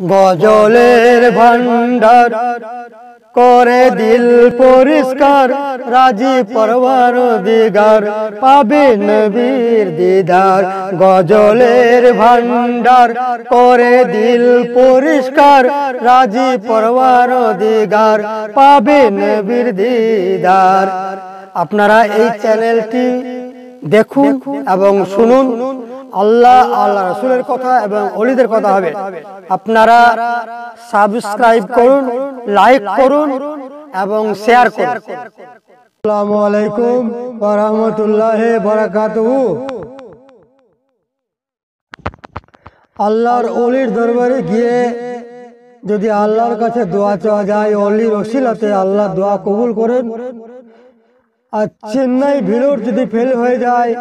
গজলের ভান্ডার করে দিল পরিষ্কার, রাজি পরবার দিগার পাবে নবীর দিদার। গজলের ভান্ডার করে দিল পরিষ্কার, রাজি পরবার দিগার পাবে নবীর দিদার। আপনারা এই চ্যানেলটি দেখুন এবং শুনুন। আল্লাহ আল্লাহ রসুলের কথা এবং অলিদের কথা হবে। আপনারা সাবস্ক্রাইব করুন লাইক করুন এবং শেয়ার করুন। আসসালামু আলাইকুম রাহমাতুল্লাহি বারাকাতুহু আল্লাহর অলির দরবারে গিয়ে যদি আল্লাহর কাছে দোয়া চাওয়া যায়, অলির ওসিলাতে আল্লাহ দোয়া কবুল করেন। আর চেন্নাই ভিড়োর যদি ফেল হয়ে যায়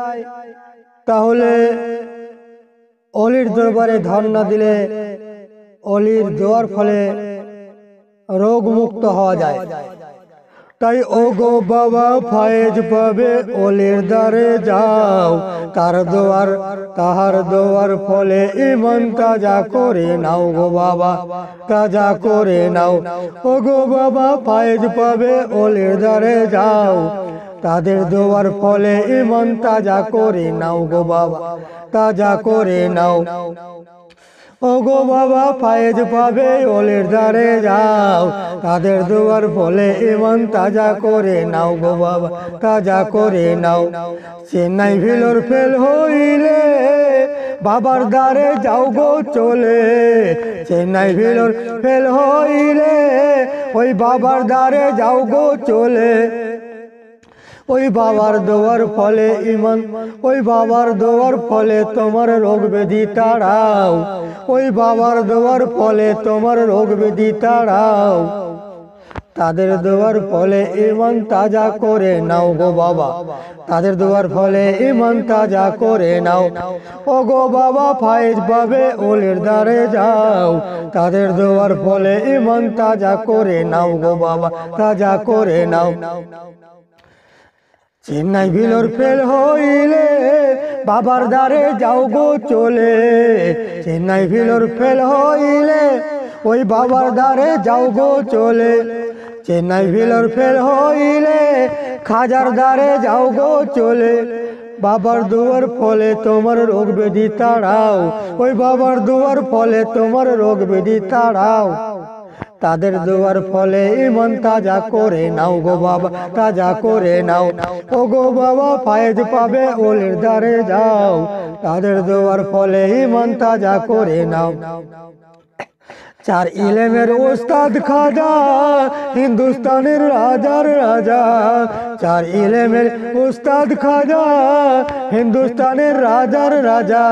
তাহলে অলির দরবারে না দিলে অলির দেওয়ার ফলে রোগ মুক্ত হওয়া যায়। তাই ও গো বাবা, ফায়েজ পাবে অলির দ্বারে যাও। তার দোয়ার তাহার দোয়ার ফলে ইমান তাজা করে নাও গো বাবা, তাজা করে নাও। ও গো বাবা, ফায়েজ পাবে অলির দ্বারে যাও। তাদের দোয়ার ফলে ইমান তাজা করে নাও গো বাবা, তাজা করে নাও। ও গো বাবা, ফায়েজ পাবে, ওলের দ্বারে যাও। তাদের দোয়ার ফলে ইমান তাজা করে নাও গো বাবা, তাজা করে নাও। চেন্নাই ভিলোর ফেল হইলে বাবার দ্বারে যাও গো চলে। চেন্নাই ভিলোর ফেল হইলে ওই বাবার দ্বারে যাও গো চলে। ওই বাবার দোয়ার ফলে ইমান, ওই বাবার দোয়ার ফলে তোমার রোগ ব্যাধি তাড়াও। ওই বাবার দোয়ার ফলে তোমার রোগ ব্যাধি তাড়াও। তাদের দোয়ার ফলে ইমান তাজা করে নাও গো বাবা। তাদের দোয়ার ফলে ইমান তাজা করে নাও। ও গো বাবা ফাইজ পাবে ওলের দ্বারে যাও। তাদের দোয়ার ফলে ইমান তাজা করে নাও গো বাবা, তাজা করে নাও। চেন্নাই ভিলোর ফেল হইলে বাবার দ্বারে যাও গো চলে। চেন্নাই ভিলোর ফেল হইলে ওই বাবার দ্বারে যাও গো চলে। চেন্নাই ভিলোর ফেল হইলে খাজার দ্বারে যাও গো চলে। বাবার দুয়ার ফলে তোমার রোগ বেদি তাড়াও। ওই বাবার দুয়ার ফলে তোমার রোগ বেদি তাড়াও। তাদের দোয়ার ফলে ইমন তাজা করে নাও গো বাবা তাজা করে নাও। ও গো বাবা ফায়েজ পাবে ওলের দ্বারে যাও। তাদের দোয়ার ফলে ইমন তাজা করে নাও। চার ইলেমের ওস্তাদ খাজা, হিন্দুস্তানের রাজার রাজা। চার ইলেমের ওস্তাদ খাজা, হিন্দুস্তানের রাজার রাজা।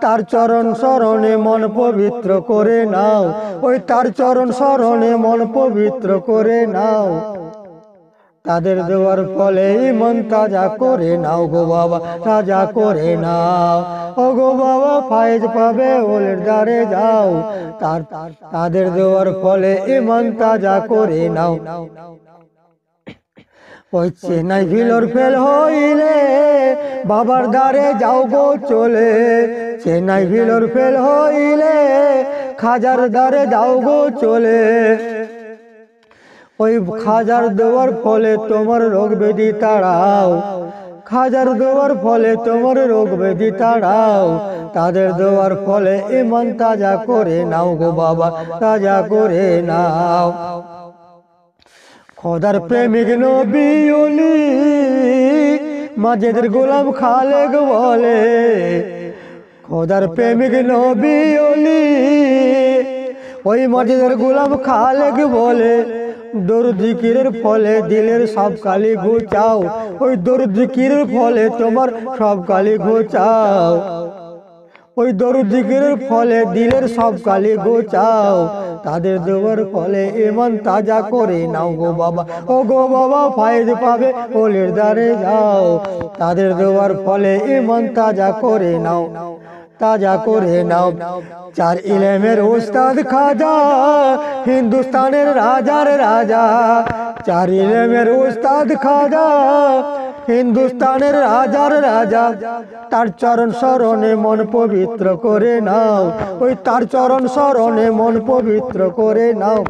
তার চরণ স্মরণে মন পবিত্র করে নাও। ওই তার চরণ স্মরণে মন পবিত্র করে নাও। তাদের দেওয়ার ফলে মন তাজা করে নাও গো বাবা, তাজা করে নাও। ও গো বাবা ফাইজ পাবে, ওলের দ্বারে যাও। তার, তাদের দেওয়ার ফলে ইমান তাজা করে নাও। ওই চেন্নাই ভিলোর ফেল হইলে বাবার দ্বারে যাও গো চলে। চেন্নাই ভিলোর ফেল হইলে খাজার দ্বারে যাও গো চলে। ওই খাজার দেওয়ার ফলে তোমার রোগ বেদি তাড়াও। খাজার দেওয়ার ফলে তোমার রোগ বেদি তাড়াও। তাদের দেওয়ার ফলে ইমান তাজা করে নাও গো বাবা, তাজা করে নাও। খোদার প্রেমিক নবী মাঝেদের গোলাম খালেক বলে, খোদার প্রেমিক নবী ওই মাঝেদের গোলাম খালেক বলে দরদিকিরের ফলে দিলের সব কালি ঘুচাও। ওই দরদিকিরের ফলে তোমার সব কালি ঘুচাও। ওই দরদিকিরের ফলে দিলের সব কালি ঘুচাও। তাদের দেওয়ার ফলে ইমান তাজা করে নাও গো বাবা। ও গো বাবা ফায়দ পাবে ওলের দ্বারে যাও। তাদের দেওয়ার ফলে ইমান তাজা করে নাও। তাজা করে নাও চার ইলেমের ওস্তাদ খাজা হিন্দুস্তানের রাজার রাজা চার ইলেমের ওস্তাদ খাজা হিন্দুস্তানের রাজার রাজা তার চরণ স্মরণে মন পবিত্র করে নাও ওই তার চরণ স্মরণে মন পবিত্র করে নাও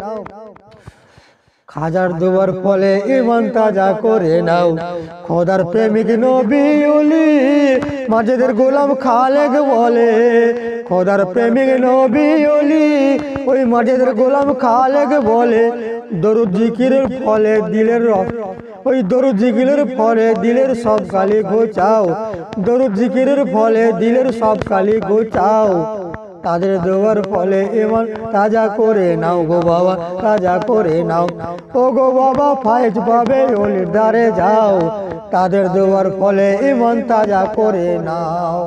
খাজার দুবার ফলে ইমান তাজা করে নাও। খোদার প্রেমিক নবী মাঝেদের গোলাম খালেক বলে, খোদার প্রেমিক নবী ওই মাঝেদের গোলাম খালেক বলে, দরুদ জিকিরের ফলে দিলের ওই দরুদ জিকিরের ফলে দিলের সব কালি ঘোচাও দরুদ জিকিরের ফলে দিলের সব কালি ঘোচাও তাদের দেওয়ার ফলে এমন তাজা করে নাও গো বাবা তাজা করে নাও। ও গো বাবা ফাইজ পাবে ওলির দ্বারে যাও। তাদের দেওয়ার ফলে এমন তাজা করে নাও।